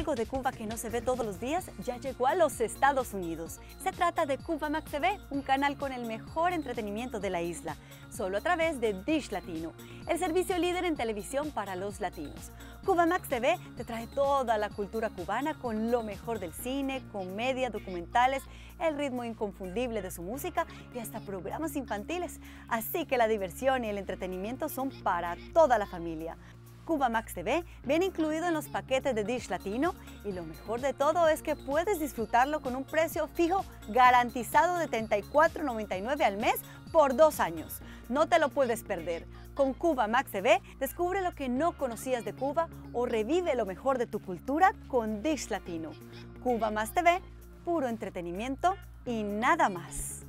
algo de Cuba que no se ve todos los días? Ya llegó a los Estados Unidos. Se trata de Cuba Max TV, un canal con el mejor entretenimiento de la isla, solo a través de Dish Latino, el servicio líder en televisión para los latinos. Cuba Max TV te trae toda la cultura cubana con lo mejor del cine, comedia, documentales, el ritmo inconfundible de su música y hasta programas infantiles. Así que la diversión y el entretenimiento son para toda la familia. Cuba Max TV viene incluido en los paquetes de Dish Latino y lo mejor de todo es que puedes disfrutarlo con un precio fijo garantizado de $34.99 al mes por dos años. No te lo puedes perder. Con Cuba Max TV descubre lo que no conocías de Cuba o revive lo mejor de tu cultura con Dish Latino. Cuba Max TV, puro entretenimiento y nada más.